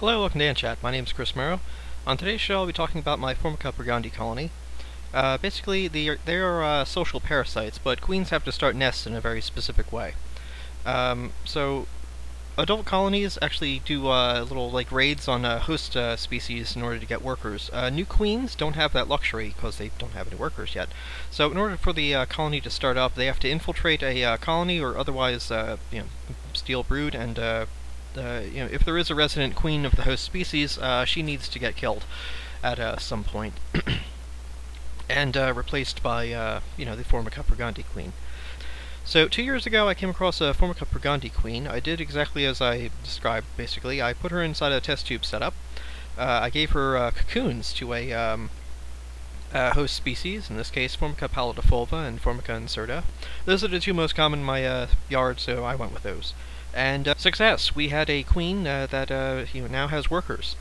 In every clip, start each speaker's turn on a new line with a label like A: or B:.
A: Hello, welcome to AntChat. My name is Chris Merrow. On today's show, I'll be talking about my Formica pergandei colony. Uh, basically, they are, they are uh, social parasites, but queens have to start nests in a very specific way. Um, so, adult colonies actually do uh, little like raids on uh, host uh, species in order to get workers. Uh, new queens don't have that luxury because they don't have any workers yet. So, in order for the colony to start up, they have to infiltrate a colony or otherwise, you know, steal brood and uh, you know, if there is a resident queen of the host species, uh, she needs to get killed at uh, some point, and uh, replaced by, uh, you know, the Formica pergandei queen. So two years ago, I came across a Formica pergandei queen. I did exactly as I described. Basically, I put her inside a test tube setup. I gave her cocoons to a um, uh, host species, in this case Formica pallidefulva and Formica incerta. Those are the two most common in my uh, yard, so I went with those. And uh, success! We had a queen uh, that uh, you know, now has workers.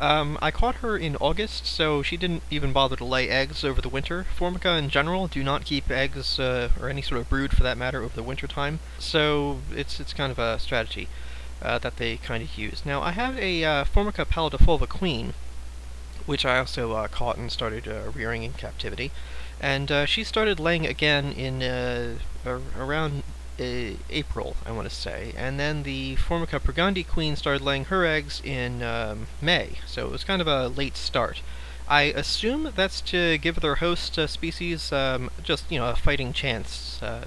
A: Um, I caught her in August, so she didn't even bother to lay eggs over the winter. Formica in general do not keep eggs, uh, or any sort of brood for that matter, over the winter time. So it's it's kind of a strategy uh, that they kind of use. Now I have a uh, Formica pallidefulva queen, which I also caught and started rearing in captivity. And she started laying again in around uh, April, I want to say, and then the Formica pergandei queen started laying her eggs in um, May, so it was kind of a late start. I assume that's to give their host uh, species um, just, you know, a fighting chance uh,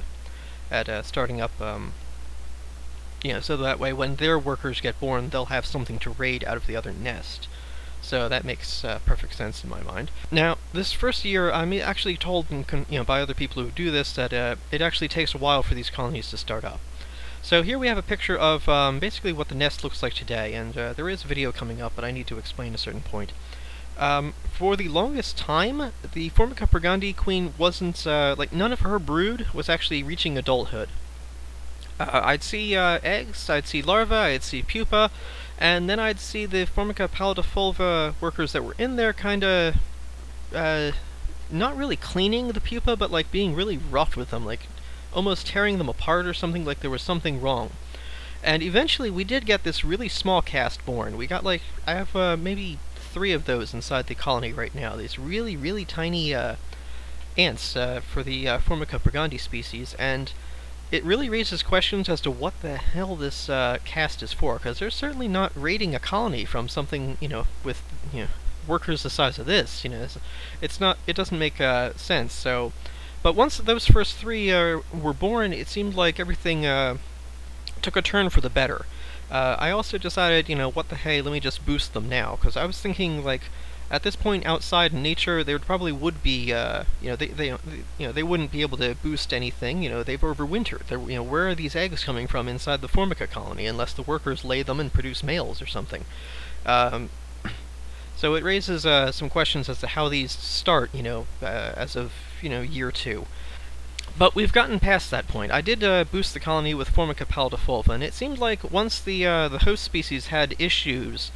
A: at uh, starting up, um, you know, so that way when their workers get born, they'll have something to raid out of the other nest. So that makes uh, perfect sense in my mind. Now, this first year, I'm actually told you know, by other people who do this that uh, it actually takes a while for these colonies to start up. So here we have a picture of um, basically what the nest looks like today, and uh, there is a video coming up, but I need to explain a certain point. Um, for the longest time, the Formica pergandei queen wasn't, uh, like, none of her brood was actually reaching adulthood. Uh, I'd see uh, eggs, I'd see larvae, I'd see pupa, and then I'd see the Formica pallidefulva workers that were in there kind of, uh, not really cleaning the pupa, but like being really rough with them, like almost tearing them apart or something, like there was something wrong. And eventually we did get this really small caste born. We got like, I have uh, maybe three of those inside the colony right now. These really, really tiny uh, ants uh, for the uh, Formica pergandei species, and it really raises questions as to what the hell this caste is for, because they're certainly not raiding a colony from something, you know, with, you know, workers the size of this, you know, it's, it's not, it doesn't make uh, sense, so, but once those first three uh, were born, it seemed like everything uh, took a turn for the better. Uh, I also decided, you know, what the hey, let me just boost them now, because I was thinking, like, at this point outside in nature, they probably would be, uh, you know, they, they, you know, they wouldn't be able to boost anything. You know, they've overwintered. They're, you know, where are these eggs coming from inside the Formica colony? Unless the workers lay them and produce males or something. Um, so it raises uh, some questions as to how these start. You know, uh, as of you know year two. But we've gotten past that point. I did uh, boost the colony with Formica pallidefulva, and it seemed like once the uh, the host species had issues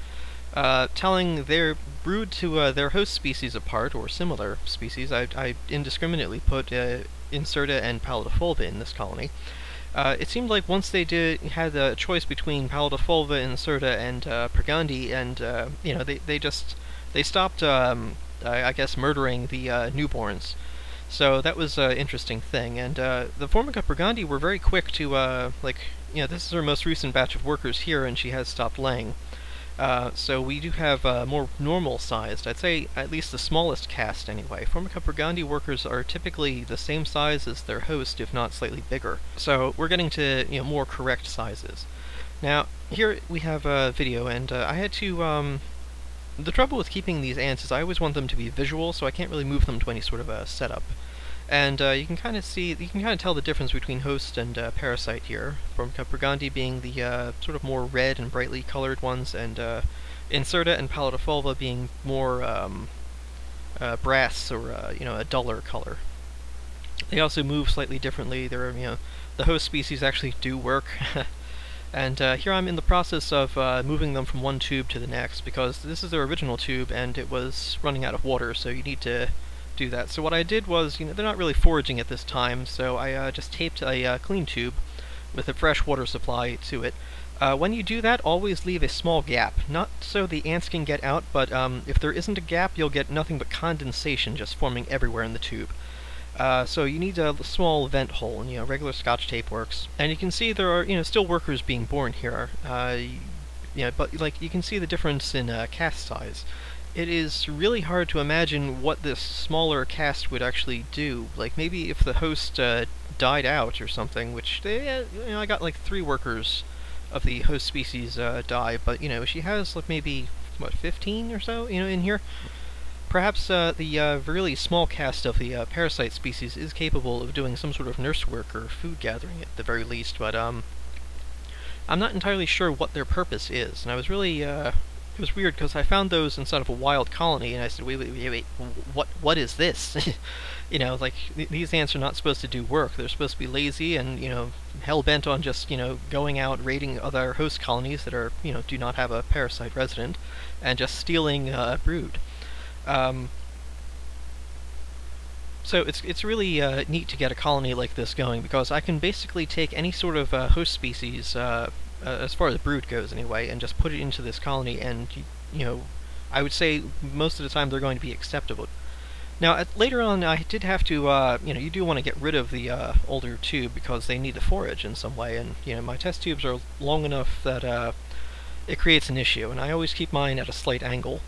A: uh, telling their brood to uh, their host species apart, or similar species. I, I indiscriminately put Incerta and Pallidefulva in this colony. Uh, it seemed like once they did had a choice between Pallidefulva, Incerta, and uh, Pergandei, and uh, you know they they just they stopped, um, I, I, guess, murdering the uh, newborns. So that was an interesting thing, and the Formica Pergandei were very quick to like you know this is her most recent batch of workers here, and she has stopped laying. Uh, so we do have uh, more normal sized, I'd say at least the smallest caste anyway. Formica pergandei workers are typically the same size as their host, if not slightly bigger. So we're getting to you know more correct sizes. Now here we have a video, and uh, I had to. Um, the trouble with keeping these ants is I always want them to be visual, so I can't really move them to any sort of a setup. And uh, you can kind of see, you can kind of tell the difference between host and uh, parasite here. from pergandei being the uh, sort of more red and brightly colored ones, and uh, Incerta and Pallidefulva being more um, uh, brass or uh, you know a duller color. They also move slightly differently. They're you know the host species actually do work. and here I'm in the process of moving them from one tube to the next because this is their original tube and it was running out of water, so you need to do that. So what I did was, you know, they're not really foraging at this time, so I uh, just taped a uh, clean tube with a fresh water supply to it. Uh, when you do that, always leave a small gap. Not so the ants can get out, but um, if there isn't a gap, you'll get nothing but condensation just forming everywhere in the tube. Uh, so you need a small vent hole, and you know, regular scotch tape works. And you can see there are, you know, still workers being born here. Uh, yeah, but like you can see the difference in uh, caste size. It is really hard to imagine what this smaller caste would actually do. Like maybe if the host uh, died out or something, which they, uh, you know, I got like three workers of the host species uh, die, but you know she has like maybe what 15 or so, you know, in here. Perhaps uh, the uh, really small caste of the uh, parasite species is capable of doing some sort of nurse work or food gathering at the very least, but um, I'm not entirely sure what their purpose is, and I was really, uh, it was weird because I found those inside of a wild colony, and I said, wait, wait, wait, wait what, what is this? you know, like, th these ants are not supposed to do work, they're supposed to be lazy and, you know, hell-bent on just, you know, going out raiding other host colonies that are, you know, do not have a parasite resident, and just stealing uh, brood. Um, so it's it's really uh, neat to get a colony like this going because I can basically take any sort of uh, host species, uh, uh as far as brood goes anyway, and just put it into this colony, and you know, I would say most of the time they're going to be acceptable. Now at, later on, I did have to, uh, you know, you do want to get rid of the uh, older tube because they need to forage in some way, and you know, my test tubes are long enough that it creates an issue, and I always keep mine at a slight angle.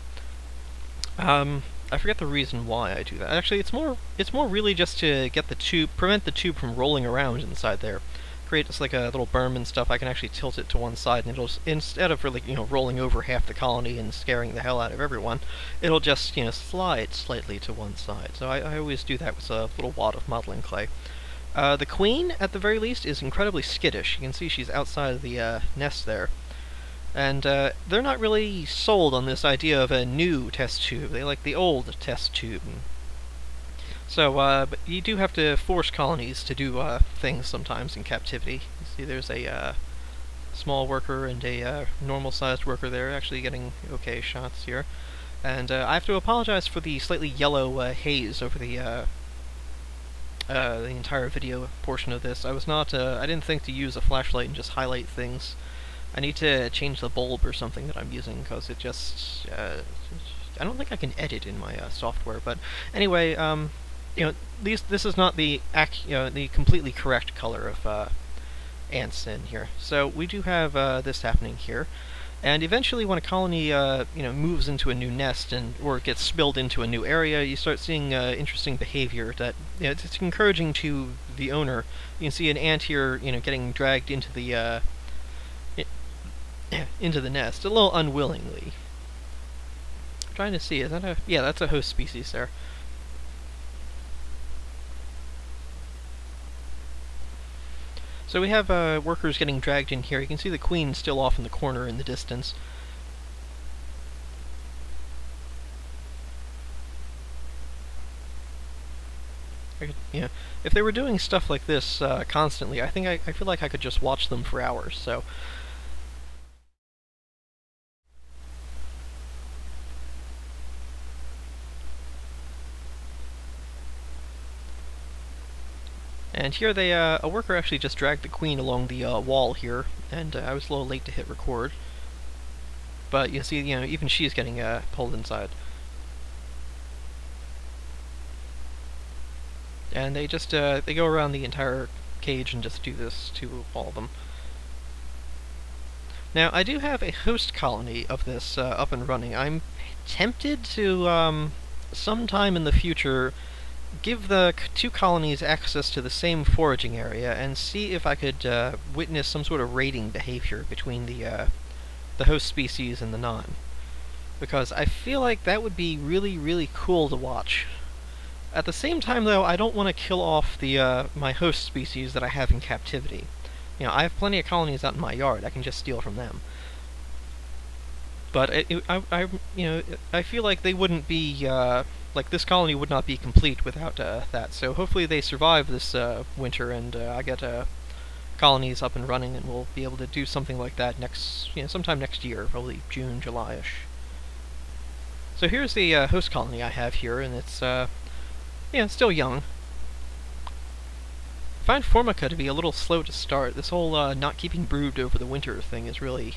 A: Um, I forget the reason why I do that. Actually, it's more it's more really just to get the tube, prevent the tube from rolling around inside there. Create just like a little berm and stuff. I can actually tilt it to one side, and it'll instead of really you know rolling over half the colony and scaring the hell out of everyone, it'll just you know slide slightly to one side. So I, I always do that with a little wad of modeling clay. Uh, the queen, at the very least, is incredibly skittish. You can see she's outside of the uh, nest there. And uh, they're not really sold on this idea of a new test tube. They like the old test tube. So, uh, but you do have to force colonies to do uh, things sometimes in captivity. You see there's a uh, small worker and a uh, normal-sized worker there actually getting okay shots here. And uh, I have to apologize for the slightly yellow haze over the the entire video portion of this. I was not, I didn't think to use a flashlight and just highlight things I need to change the bulb or something that I'm using because it just uh, I don't think I can edit in my uh, software. But anyway, um, you know, these this is not the you know the completely correct color of uh, ants in here. So we do have uh, this happening here. And eventually, when a colony, uh, you know, moves into a new nest and or gets spilled into a new area, you start seeing uh, interesting behavior that you know, it's, it's, encouraging to the owner. You can see an ant here, you know, getting dragged into the uh, into the nest, a little unwillingly. I'm trying to see, is that a... Yeah, that's a host species there. So we have uh, workers getting dragged in here. You can see the queen still off in the corner in the distance. Could, yeah, if they were doing stuff like this uh, constantly, I think I, I feel like I could just watch them for hours. So And here they, uh, a worker actually just dragged the queen along the uh, wall here, and uh, I was a little late to hit record. But you see, you know, even she's getting uh, pulled inside. And they just, uh, they go around the entire cage and just do this to all of them. Now, I do have a host colony of this uh, up and running. I'm tempted to, um, sometime in the future, give the two colonies access to the same foraging area and see if I could uh, witness some sort of raiding behavior between the uh, the host species and the non. Because I feel like that would be really, really cool to watch. At the same time, though, I don't want to kill off the uh, my host species that I have in captivity. You know, I have plenty of colonies out in my yard. I can just steal from them. But it, it, I, I, you know, I feel like they wouldn't be uh, like this colony would not be complete without uh, that. So hopefully they survive this uh, winter, and uh, I get uh, colonies up and running, and we'll be able to do something like that next, you know, sometime next year, probably June, July-ish. So here's the uh, host colony I have here, and it's, yeah, still young. I find Formica to be a little slow to start. This whole not keeping brood over the winter thing is really,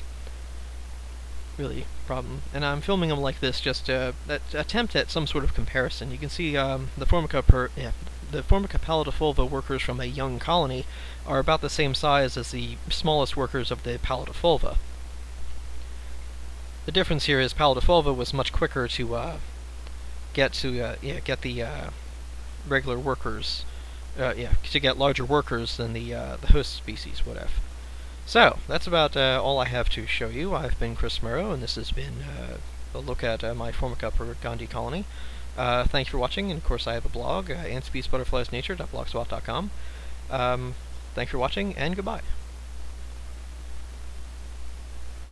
A: really problem. And I'm filming them like this just to uh, attempt at some sort of comparison. You can see um, the Formica per yeah, the Formica pallidefulva workers from a young colony are about the same size as the smallest workers of the pallidefulva. The difference here is pallidefulva was much quicker to uh, get to uh, yeah get the uh, regular workers uh, yeah to get larger workers than the uh, the host species would have. So that's about uh, all I have to show you. I've been Chris Murrow, and this has been a look at my Formica Gandhi colony. Uh, thanks for watching, and of course I have a blog, uh, antspeecebutterfliesnature.blogspot.com. Um, thanks for watching, and goodbye.